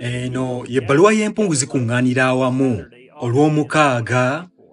eno y'ebbaluwa y'empungu zikuŋŋaanira awamu olw'omukaaga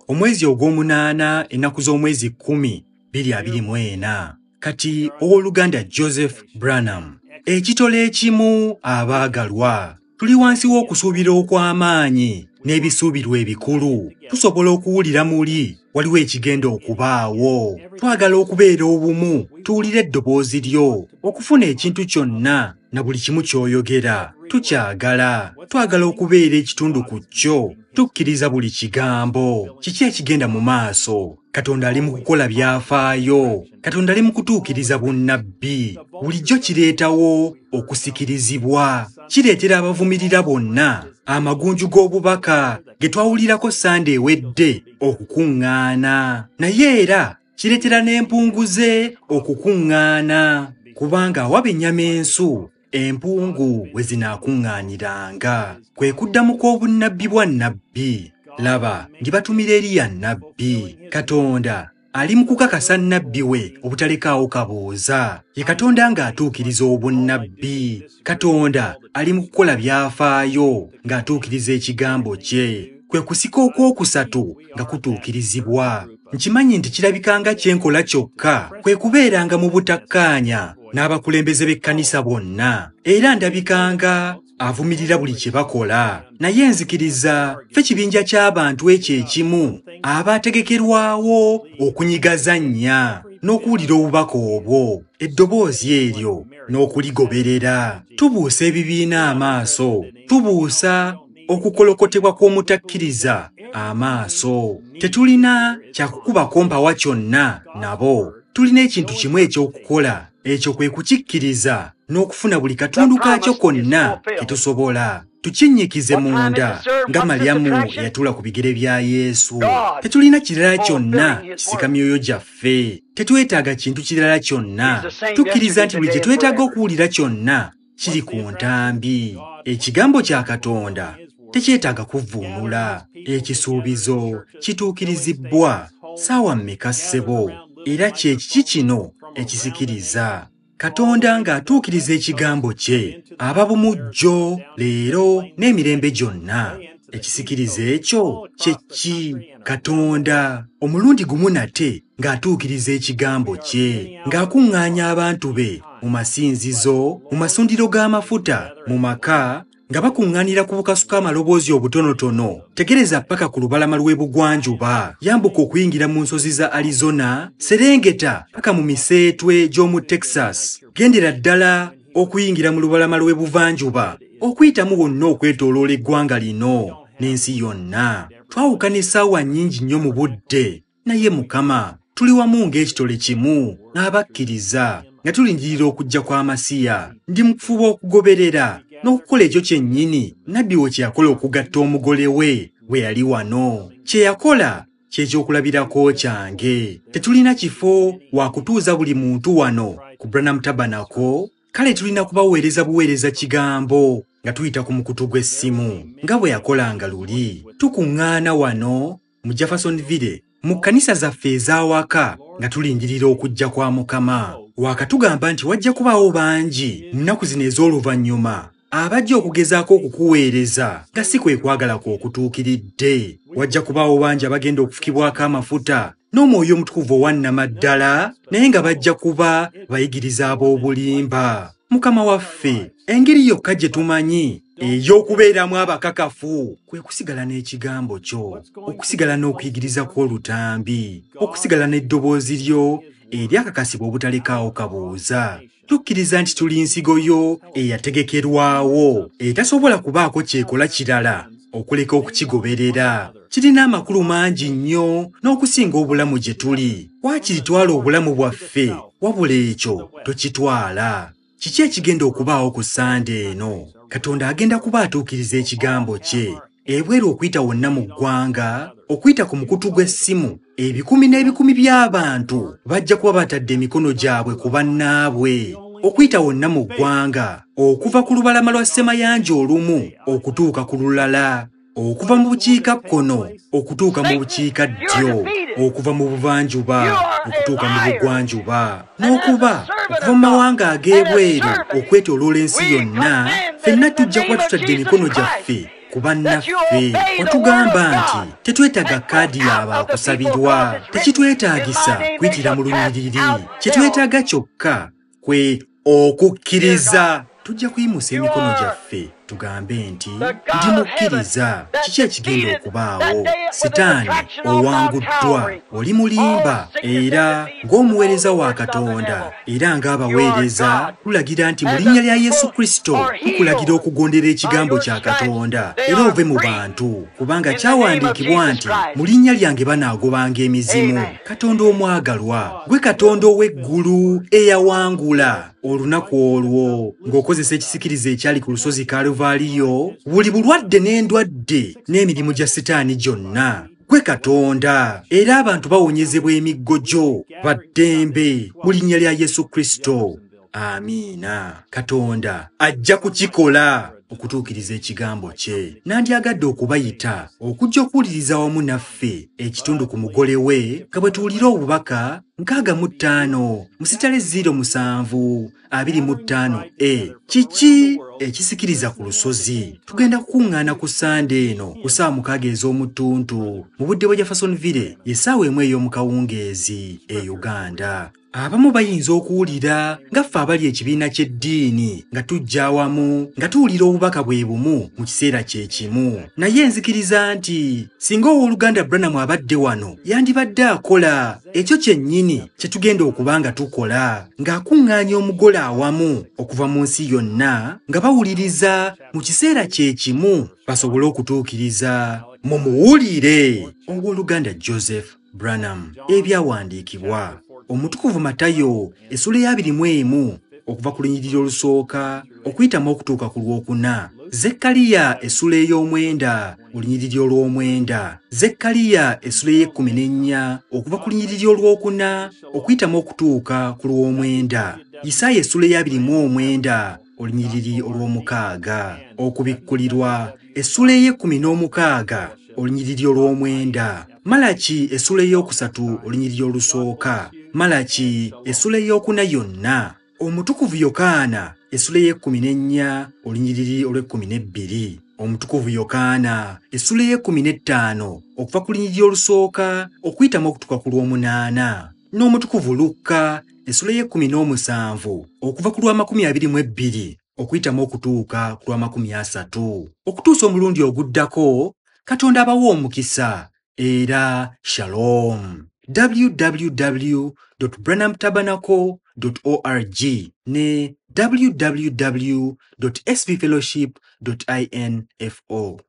omwezi ogw'omunaana ennaku z'omwezi kkumi biri abiri mu ena. Kati owooluganda joseph branham ekitole ekimu abaagalwa. Tuli wansi w'okusuubira okw'amaanyi n'ebisuubirwa ebikulu. Tusobola okuwulira muli waliwo ekigenda okubaawo. Twagala okubeera obumu tuwulire eddoboozi lyo okufuna ekintu kyonna na buli kimu ky'oyogera tukyagala. Twagala okubeera ekitundu ku kyo tukkiriza buli kigambo. Kiki ekigenda mu maaso? Katonda ali mu kukola byafaayo. Katonda ali mu kutuukiriza bunnabbi. Bulijjo kireetawo okusikirizibwa. Kireetera abavumirira bonna amagunju g'obubaka ge twawulirako sande ewedde okukuŋŋaana naye era kireetera n'empunguze okukuŋŋaana kubanga awaba ennyama ensu empungu we zinaakuŋŋaaniranga kwe kuddamu kw'obunnabbi bwa nnabbi. Laba ndibatumira eriya nnabbi. Katonda ali mu kukakasa nnabbi we obutalekaawo kabuuza ye katonda ng'atuukiriza obunnabbi. Katonda ali mu kukola byafaayo ng'atuukiriza ekigambo kye kwe kusika okwokusatu nga kutuukirizibwa. Nkimanyi nti kirabikanga kyenkola kyokka kwe kubeeranga mu butakkaanya n'abakulembeze b'ekkanisa bonna. Era ndabikanga avumirira buli kye bakola. Naye nzikiriza ffe kibinja ky'abantu ekyo ekimu abaategekerwawo okunyigaza nnya n'okuwulira obubaka obwo. Eddoboozi eryo n'okuligoberera. Tubuusa ebibiina amaaso tubuusa okukolokotebwa kw'omutakkiriza amaaso. Tetulina kyakukubako mpawa kyonna nabo. Tulina ekintu kimu ekyokukola ekyo kwe kukikkiriza n'okufuna buli katundu kaakyo konna ketusobola tukinnyikize munda nga malyamu eyatuula ku bigere bya yesu. Tetulina kirala kyonna kisika myoyo gyaffe. Tetwetaaga kintu kirala kyonna. Tukkiriza nti buli kye twetaaga okuwulira kyonna kiri ku ntambi. Ekigambo kya katonda tekyetaaga kuvvuunula ekisuubizo kituukirizibbwa saawa mmeka ssebo? Era kye kiki kino ekisikiriza? Katonda ng'atuukiriza ekigambo kye aba bumujjo leero n'emirembe gyonna. Ekisikiriza ekyo kye ki? Katonda omulundi gumu nate ng'atuukiriza ekigambo kye ng'akuŋŋaanya abantu be mu masinzizo mu masundiro g'amafuta mu maka nga bakuŋŋaanira ku bukasuka amaloboozi obutonotono. Tegereza paka ku lubalama lw'ebugwanjuba yambuka okuyingira mu nsozi za arizona serengeta paka mu miseetwe gy'omu texas. Gendera ddala okuyingira mu lubalama lw'ebuvanjuba okuyitamu wonna okwetooloola eggwanga lino n'ensi yonna. Twawukana essaawa nnyingi nnyo mu budde. Naye mukama tuli wamu ng'ekitole kimu n'abakkiriza nga tulindirira okujja kw'amasiya ndi mu kufuba okugoberera n'okukola ekyo kyennyini nabbi we kye yakola okugatta omugole we bwe yali wano. Kye yakola kyekyokulabirako kyange. Tetulina kifo wa kutuuza buli muntu wano ku branam tabanako kale tulina kubaweereza buweereza kigambo nga tuyita ku mukutu gw'essimu nga bwe yakolanga luli. Tukuŋŋaana wano mu jeffersonville mu kkanisa zaffe ez'awaka nga tulindirira okujja kwa mukama. Waakatugamba nti wajja kubaawo bangi mu nnaku zino ez'oluvannyuma abajja okugezaako okukuweereza nga si kwe kwagala kwe okutuukiridde. Wajja kubaawo bangi abagenda okufukibwako amafuta n'omwoyo omutukuvu owannamaddala naye nga bajja kuba bayigiriza ab'obulimba. Mukama waffe engeri yokka gye tumanyi ey'okubeeramu abakakafu kwe kusigala n'ekigambo kyo okusigala n'okuyigiriza kw'olutambi okusigala n'eddoboozi lyo eryakakasibwa obutalekaawo kabuuza. Tukkiriza nti tuli nsigo yo eyategekerwawo etasobola kubaako kyekola kirala okuleka okukigoberera. Kirina amakulu mangi nnyo n'okusinga obulamu gye tuli. Waakiri twala obulamu bwaffe wabula ekyo tokitwala. Kiki ekigenda okubaawo ku sande eno? Katonda agenda kuba atuukiriza ekigambo kye ebweru okuyita wonna mu ggwanga okuyita ku mukutu gw'essimu ebikumi n'ebikumi by'abantu bajja kuba batadde emikono gyabwe ku bannaabwe. Okuyita wonna mu ggwanga okuva ku lubalama lwa ssemayanja olumu okutuuka ku lulala okuva mu bukiikakkono okutuuka mu bukiikaddyo okuva mu buvanjuba okutuuka mu bugwanjuba n'okuba okuva mu mawanga ag'ebweru okwetooloola ensi yonna ffenna tujja kuba tutadde emikono gyaffe ku bannaffe watugamba nti tetwetaaga kaadi yabaakusabirwa tekitwetaagisa kuyitira mu lunyiriri. kye twetaaga kyokka kwe okukkiriza. Tujja kuyimusa emikono gyaffe tugambe nti ndi mukkiriza kiki ekigenda okubaawo? sitaani owanguddwa oli mulimba era ng'omuweereza wa katonda era ng'abaweereza tulagira nti mu linnya lya yesu kristo tukulagira okugondera ekigambo kya katonda. Era ove mu bantu kubanga kyawandiikibwa nti mu linnya lyange banaagobanga emizimu. Katonda omwagalwa gwe katonda ow'eggulu eyawangula olunaku olwo ng'okozesa ekisikiriza ekyali ku lusozi kaluvaaliyo buli bulwadde n'endwadde n'emirimu gya sitaani gyonna. Gwe katonda. Era abantu bawonyezebwa emiggo gyo baddembe mu linnya lya yesu kristo. Amiina. Katonda ajja kukikola okutuukiriza ekigambo kye. Nandyagadde okubayita okujja okuwuliriza wamu naffe ekitundu ku mugole we nga bwe tuwulira obubaka nkaaga mu ttaano musitale 07 25 e. Kiki ekisikiriza ku lusozi? Tugenda kukuŋŋaana ku sande eno ku ssaawa mukaaga ez'omutuntu mu budde bwa jeffersonville yessaawa emu ey'omu kawungeezi e uganda abamu bayinza okuwulira nga ffe abali ekibiina ky'eddiini nga tujja awamu nga tuwulira obubaka bwe bumu mu kiseera kye kimu. Naye nzikiriza nti singa owooluganda branamu abadde wano yandibadde akola ekyo kyennyini kye tugenda okuba nga tukola ng'akuŋŋaanya omugole awamu okuva mu nsi yonna nga bawuliriza mu kiseera kye kimu basobole okutuukiriza. Mu muwulire owooluganda joseph branham ebyawandiikibwa omutukuvu matayo essula ya 21 okuva ku lunyiriri olusooka okuyitamu okutuuka ku lwokuna. Zekkaliya essula ey'omwenda olunyiriri olw'omwenda. Zekkaliya essula ey'ekkumi n'ennya okuva ku lunyiriri olwokuna okuyitamu okutuuka ku lw'omwenda. Isaaya essula eya 29 olunyiriri olw'omukaaga. Okubikkulirwa essula ey'ekkumi n'omukaaga olunyiriri olw'omwenda. Malaki essula ey'okusatu olunyiriri olusooka malaki essula ey'okuna yonna. Omutukuvu yokaana essula ey'ekkumi n'ennya olunyiriri olw'ekkumi n'ebbiri. Omutukuvu yokaana essula ey'ekkumi n'ettaano okuva ku lunyiriri olusooka okuyitamu okutuuka ku lw'omunaana. N'omutukuvu lukka essula ey'ekkumi n'omusanvu okuva ku lw'amakumi abiri mu ebbiri okuyitamu okutuuka ku lw'amakumi asatu. Okutuusa omulundi oguddako katonda abawa omukisa era shalom www.branhamtabernacle.org ni www.svfellowship.info.